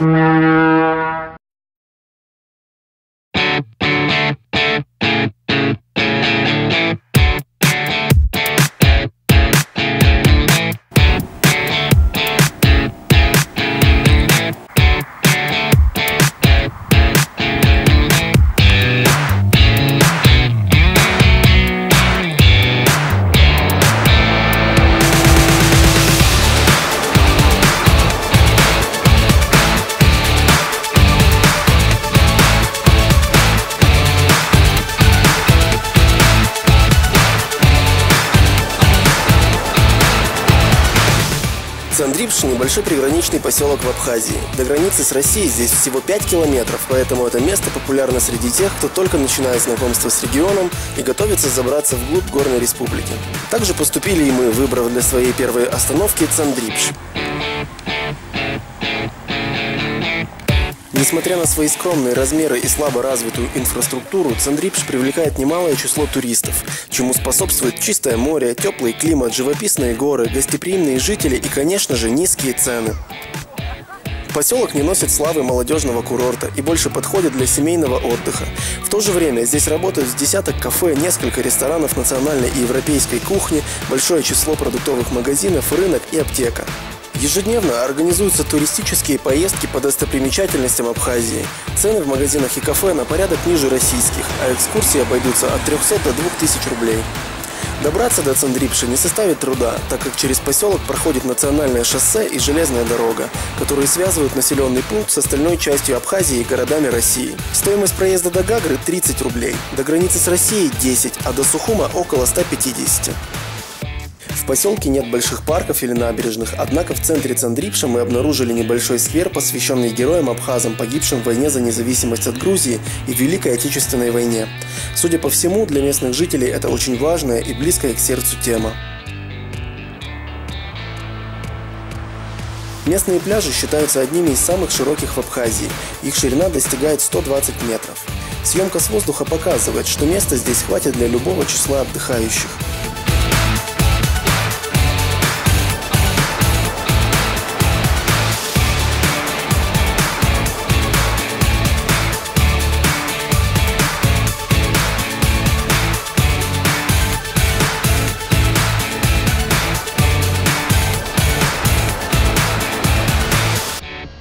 Mm-hmm. Цандрипш – небольшой приграничный поселок в Абхазии. До границы с Россией здесь всего 5 километров, поэтому это место популярно среди тех, кто только начинает знакомство с регионом и готовится забраться вглубь горной республики. Также поступили и мы, выбрав для своей первой остановки Цандрипш. Несмотря на свои скромные размеры и слабо развитую инфраструктуру, Цандрипш привлекает немалое число туристов, чему способствует чистое море, теплый климат, живописные горы, гостеприимные жители и, конечно же, низкие цены. Поселок не носит славы молодежного курорта и больше подходит для семейного отдыха. В то же время здесь работают с десяток кафе, несколько ресторанов национальной и европейской кухни, большое число продуктовых магазинов, рынок и аптека. Ежедневно организуются туристические поездки по достопримечательностям Абхазии. Цены в магазинах и кафе на порядок ниже российских, а экскурсии обойдутся от 300 до 2000 рублей. Добраться до Цендрипши не составит труда, так как через поселок проходит национальное шоссе и железная дорога, которые связывают населенный пункт с остальной частью Абхазии и городами России. Стоимость проезда до Гагры 30 рублей, до границы с Россией 10, а до Сухума около 150. В поселке нет больших парков или набережных, однако в центре Цандрипша мы обнаружили небольшой сквер, посвященный героям-абхазам, погибшим в войне за независимость от Грузии и Великой Отечественной войне. Судя по всему, для местных жителей это очень важная и близкая к сердцу тема. Местные пляжи считаются одними из самых широких в Абхазии. Их ширина достигает 120 метров. Съемка с воздуха показывает, что места здесь хватит для любого числа отдыхающих.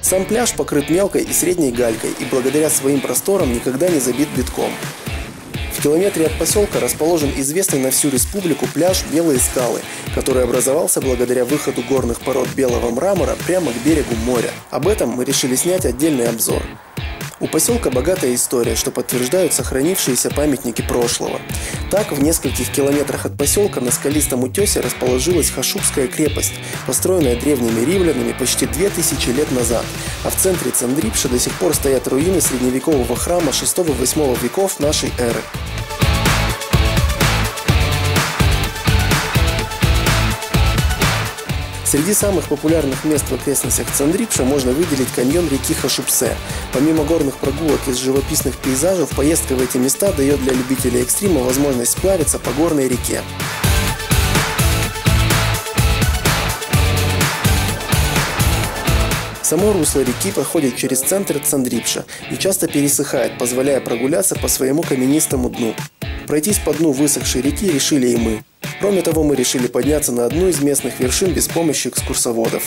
Сам пляж покрыт мелкой и средней галькой и благодаря своим просторам никогда не забит битком. В километре от поселка расположен известный на всю республику пляж Белые скалы, который образовался благодаря выходу горных пород белого мрамора прямо к берегу моря. Об этом мы решили снять отдельный обзор. У поселка богатая история, что подтверждают сохранившиеся памятники прошлого. Так, в нескольких километрах от поселка на скалистом утесе расположилась Хашубская крепость, построенная древними римлянами почти 2000 лет назад, а в центре Цандрипша до сих пор стоят руины средневекового храма 6-8 веков нашей эры. Среди самых популярных мест в окрестностях Цандрипша можно выделить каньон реки Хашупсе. Помимо горных прогулок из живописных пейзажей, поездка в эти места дает для любителей экстрима возможность сплавиться по горной реке. Само русло реки проходит через центр Цандрипша и часто пересыхает, позволяя прогуляться по своему каменистому дну. Пройтись по дну высохшей реки решили и мы. Кроме того, мы решили подняться на одну из местных вершин без помощи экскурсоводов.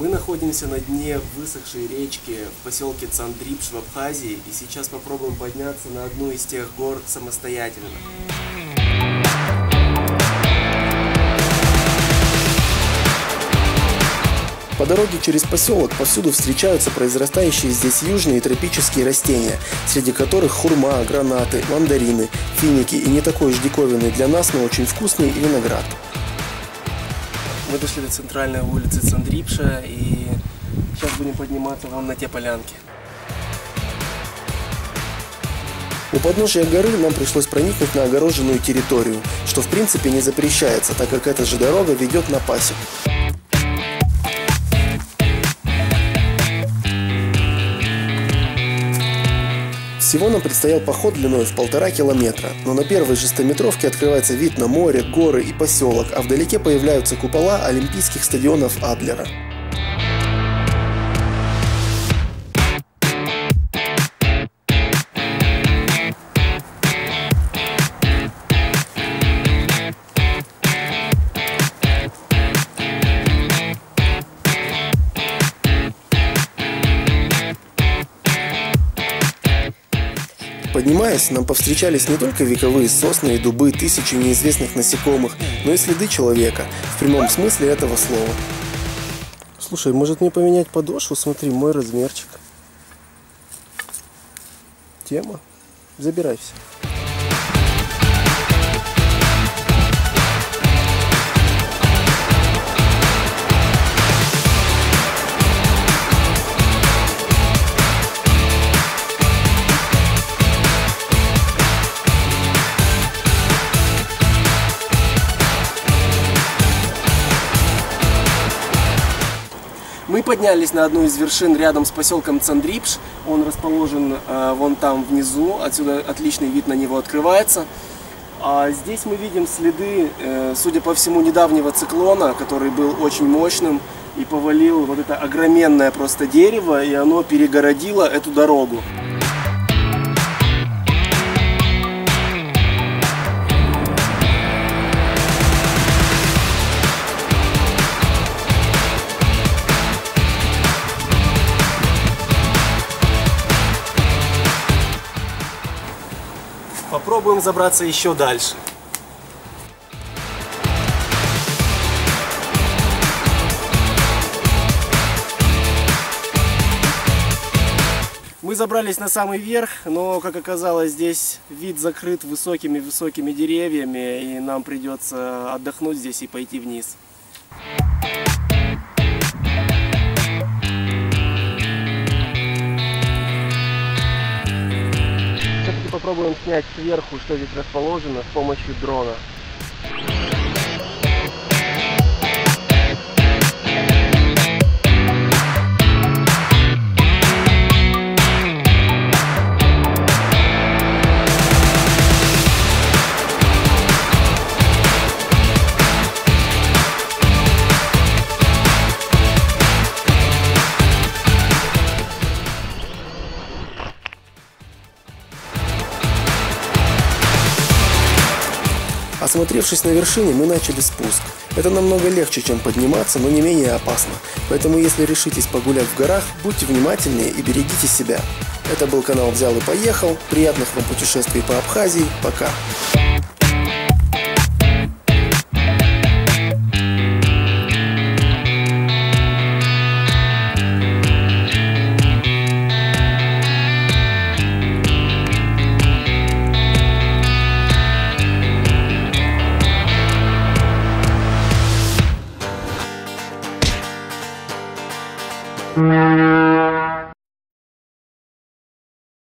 Мы находимся на дне высохшей речки в поселке Цандрипш в Абхазии и сейчас попробуем подняться на одну из тех гор самостоятельно. По дороге через поселок повсюду встречаются произрастающие здесь южные тропические растения, среди которых хурма, гранаты, мандарины, финики и не такой уж диковинный для нас, но очень вкусный виноград. Мы дошли до центральной улицы Цандрипша и сейчас будем подниматься вон на те полянки. У подножия горы нам пришлось проникнуть на огороженную территорию, что в принципе не запрещается, так как эта же дорога ведет на пасеку. Всего нам предстоял поход длиной в полтора километра, но на первой же стометровке открывается вид на море, горы и поселок, а вдалеке появляются купола олимпийских стадионов Адлера. Поднимаясь, нам повстречались не только вековые сосны и дубы, тысячи неизвестных насекомых, но и следы человека, в прямом смысле этого слова. Слушай, может мне поменять подошву? Смотри, мой размерчик. Тема. Забирай все. Мы поднялись на одну из вершин рядом с поселком Цандрипш. Он расположен э, вон там внизу. Отсюда отличный вид на него открывается. А здесь мы видим следы, э, судя по всему, недавнего циклона, который был очень мощным и повалил вот это огроменное просто дерево, и оно перегородило эту дорогу. Попробуем забраться еще дальше. Мы забрались на самый верх, но, как оказалось, здесь вид закрыт высокими-высокими деревьями, и нам придется отдохнуть здесь и пойти вниз. Попробуем снять сверху, что здесь расположено, с помощью дрона. Осмотревшись на вершине, мы начали спуск. Это намного легче, чем подниматься, но не менее опасно. Поэтому если решитесь погулять в горах, будьте внимательнее и берегите себя. Это был канал «Взял и поехал». Приятных вам путешествий по Абхазии. Пока.